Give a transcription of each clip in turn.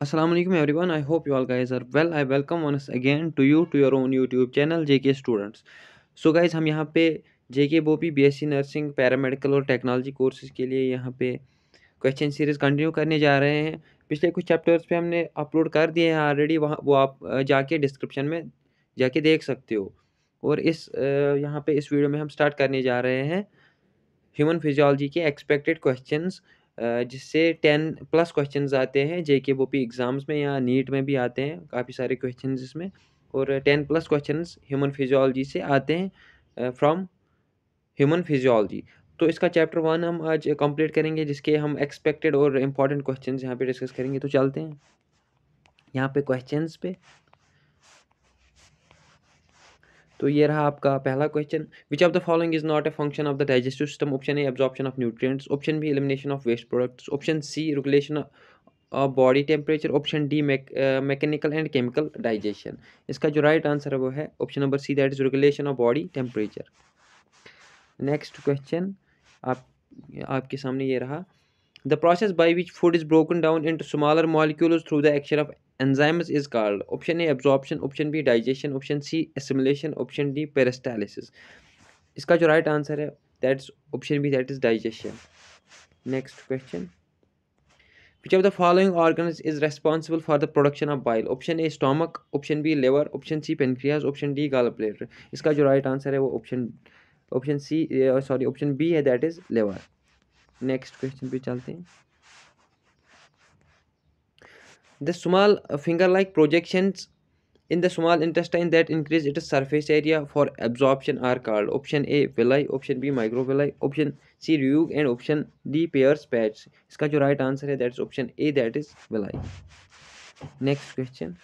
Assalamu alaikum everyone. I hope you all guys are well. I welcome once again to you, to your own YouTube channel JK Students. So, guys, हम यहाँ पे JK बोपी BSc nursing paramedical और technology courses के लिए यहाँ पे question series continue करने जा रहे हैं पिछले कुछ चैप्टर्स पे हमने अपलोड कर दिए हैं ऑलरेडी वहाँ, वो आप जाके डिस्क्रिप्शन में जाके देख सकते हो और इस यहाँ पे इस वीडियो में हम स्टार्ट करने जा रहे हैं ह्यूमन फिजियोलॉजी के एक्सपेक्टेड क्वेश्चंस जिससे टेन प्लस क्वेश्चंस आते हैं, J K BOPEE exams में या नीट में भी आते हैं, काफ़ी सारे क्वेश्चंस इसमें। और ten plus questions human physiology से आते हैं फ्रॉम ह्यूमन फिजियोलॉजी। तो इसका चैप्टर वन हम आज कंप्लीट करेंगे, जिसके हम एक्सपेक्टेड और इंपॉर्टेंट क्वेश्चंस यहाँ पे डिस्कस करेंगे। तो चलते हैं। यहाँ पे क्वेश्चंस पे तो ये रहा आपका पहला question which of the following is not a function of the digestive system option A absorption of nutrients option B elimination of waste products option C regulation of body temperature option D mechanical and chemical digestion इसका जो right answer है वो है option number C that is regulation of body temperature next question आप, आपके सामने ये रहा. The process by which food is broken down into smaller molecules through the action of enzymes is called option A, absorption, option B, digestion, option C, assimilation, option D, peristalsis. इसका जो right answer है that's option B that is digestion next question which of the following organ is responsible for the production of bile option A stomach option B liver option C pancreas option D gallbladder इसका जो right answer है, वो option option C sorry option B है that is liver next question पे चलते हैं. The small finger-like projections in the small intestine that increase its surface area for absorption are called option A villi, option B microvilli, option C rug and option D Peyer's patch. इसका जो right answer है that is option A that is villi. Next question.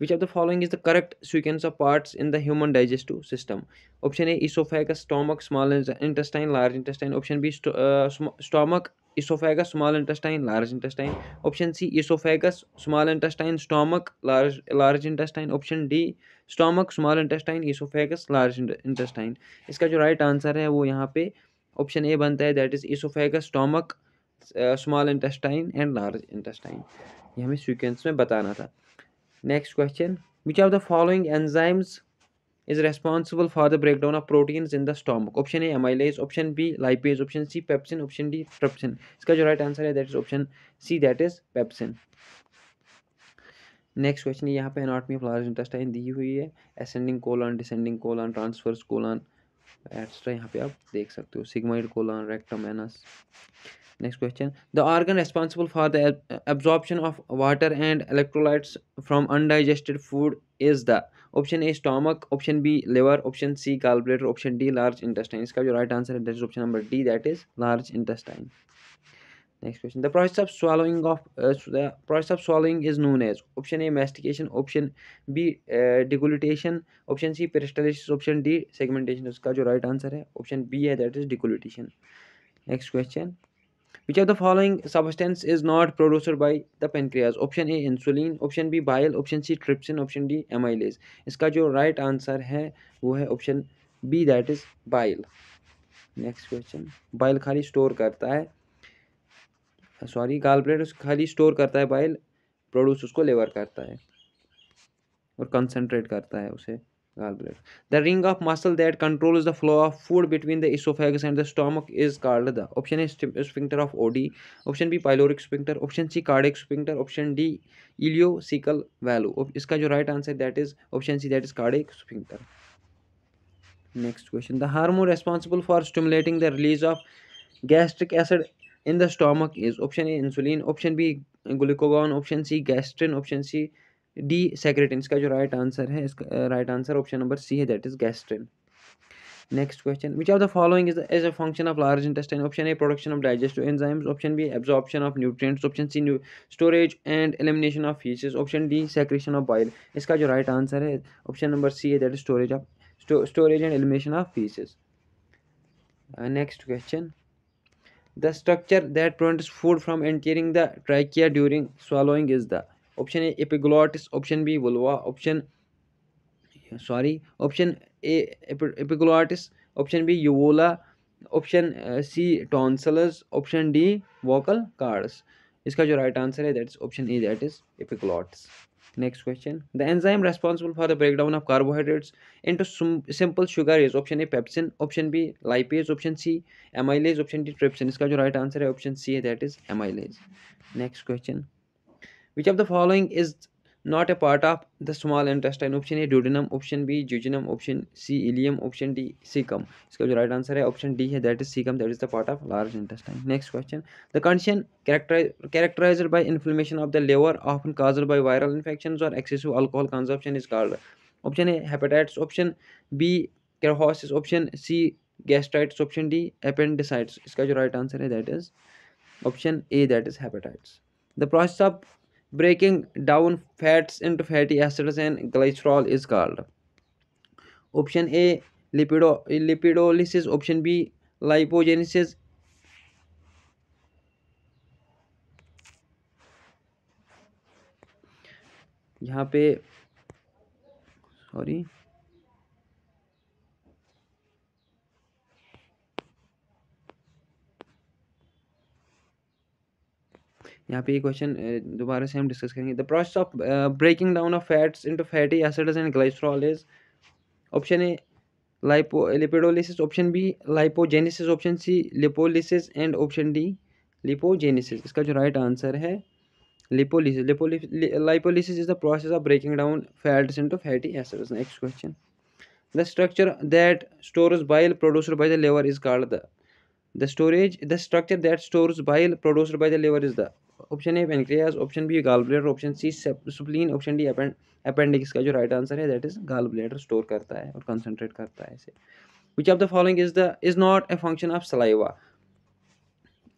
Which are the following is the correct sequence of parts in the human digestive system option A oesophagus stomach small intestine large intestine option B stomach oesophagus small intestine large intestine option C oesophagus small intestine stomach large large intestine option D stomach small intestine oesophagus large intestine इसका जो right answer है वो यहाँ पे option A बनता है that is oesophagus stomach small intestine and large intestine ये हमें सीक्वेंस में बताना था। Next question which of the following enzymes is responsible for the breakdown of proteins in the stomach option a amylase option b lipase option c pepsin option d trypsin इसका जो right answer है that is option c that is pepsin next question यहाँ पे anatomy of large intestine दी हुई है ascending colon descending colon transverse colon extra यहाँ पे आप देख सकते हो sigmoid colon rectum anus next question the organ responsible for the absorption of water and electrolytes from undigested food is the option A stomach option B liver option C carburettor option D large intestine इसका जो right answer है that is option number D that is large intestine next question the process of swallowing of the process of swallowing is known as option A mastication option B deglutition option C peristalsis option D segmentation इसका जो right answer है option B है that is deglutition next question which of the following substance is not produced by the pancreas option a insulin option b bile option c trypsin option d amylase इसका जो right answer है वो है option b that is bile next question bile खाली store करता है sorry गाल blade खाली स्टोर करता है बाइल प्रोड्यूस उसको लेवर करता है और कंसंट्रेट करता है उसे gallbladder. The ring of muscle that controls the flow of food between the esophagus and the stomach is called the option A sphincter of OD, option B pyloric sphincter, option C cardiac sphincter, option D ileocecal valve. इसका जो right answer that is option C that is cardiac sphincter. Next question. The hormone responsible for stimulating the release of gastric acid in the stomach is option A insulin, option B glucagon, option C gastrin, option C D secretin इसका जो right answer है, इसका right answer option number C है that is gastrin next question which of the following is is a function of large intestine option A production of digestive enzymes option B absorption of nutrients option C storage and elimination of faeces option D secretion of bile इसका जो right answer है option number C है that is storage of storage and elimination of faeces next question the structure that prevents food from entering the trachea during swallowing is the option A, epiglottis, option B, vulva, option, sorry, option A epiglottis, option B, uvula, option C, tonsils, option D, vocal cords. इसका जो right answer है that option A that is epiglottis next question the enzyme responsible for the breakdown of carbohydrates into simple sugar is option A pepsin option B lipase option C amylase option D trypsin इसका जो right answer है option C है that is amylase next question Which of the following is not a part of the small intestine option a duodenum option b jejunum option c ileum option d cecum इसका जो right answer है option d है that is cecum that is the part of large intestine next question the condition characterized by inflammation of the liver often caused by viral infections or excessive alcohol consumption is called option a hepatitis option b cirrhosis option c gastritis option d appendicitis इसका जो right answer है that is option a that is hepatitis the process of breaking down fats into fatty acids and glycerol is called option a lipido lipidolysis option b lipogenesis यहाँ पे sorry यहाँ पे ये question दोबारा से हम discuss करेंगे। The process of breaking down of fats into fatty acids and glycerol is option A lipo lipidolysis option B lipogenesis option C lipolysis and option D lipogenesis इसका जो राइट आंसर है lipolysis lipolysis is the process of breaking down fats into fatty acids next question the structure that stores bile produced by the liver is called the the storage, the structure that stores bile produced by the liver is the option A pancreas option B gallbladder option C spleen option D appendix का जो right answer है that is gall bladder store करता है और concentrate करता है इसे। Which of the following is the is not a function of saliva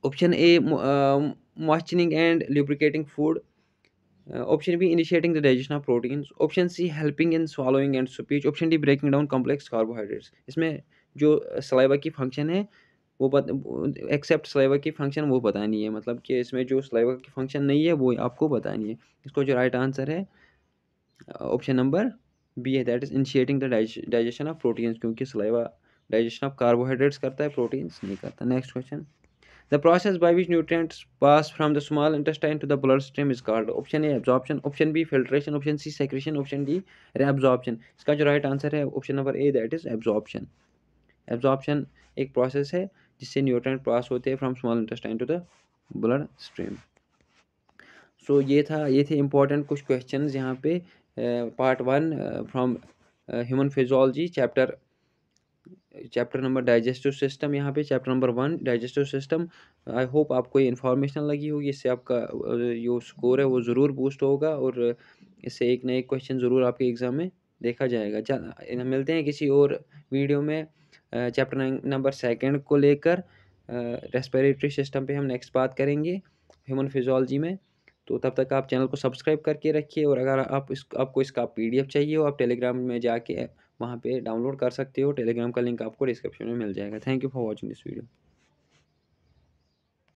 option A moisturising and lubricating food option B initiating the digestion of proteins option C helping in swallowing and speech option D breaking down complex carbohydrates इसमें जो saliva की function है वो accept sliver की function वो बतानी है। मतलब कि इसमें जो स्लाइवर की फ़ंक्शन नहीं है, वो आपको बतानी है। इसको जो राइट आंसर है ऑप्शन नंबर बी है। That is initiating the digestion of proteins क्योंकि स्लाइवा डाइजेशन ऑफ़ कार्बोहाइड्रेट्स करता है प्रोटीन्स नहीं करता। Next question the process by which nutrients pass from the small intestine to the blood stream is called option A absorption option B filtration option C secretion option D reabsorption इसका जो right answer है option number A that is absorption absorption एक process है। जिससे nutrient pass होते हैं from small intestine to the blood stream. So ये था, ये थे इंपॉर्टेंट कुछ क्वेश्चन यहाँ पे part one from human physiology chapter chapter number digestive system यहाँ पे chapter number one digestive system I hope आपको ये इन्फॉर्मेशन लगी होगी, इससे आपका जो स्कोर है वो ज़रूर बूस्ट होगा और इससे एक ना एक क्वेश्चन ज़रूर आपके एग्ज़ाम में देखा जाएगा। चल, मिलते हैं किसी और वीडियो में। चैप्टर नंबर सेकंड को लेकर रेस्पिरेटरी सिस्टम पे हम नेक्स्ट बात करेंगे ह्यूमन फिजोलॉजी में। तो तब तक आप चैनल को सब्सक्राइब करके रखिए और अगर आप इस, आपको इसका पीडीएफ चाहिए हो, आप टेलीग्राम में जाके वहाँ पे डाउनलोड कर सकते हो। टेलीग्राम का लिंक आपको डिस्क्रिप्शन में मिल जाएगा। Thank you for watching this video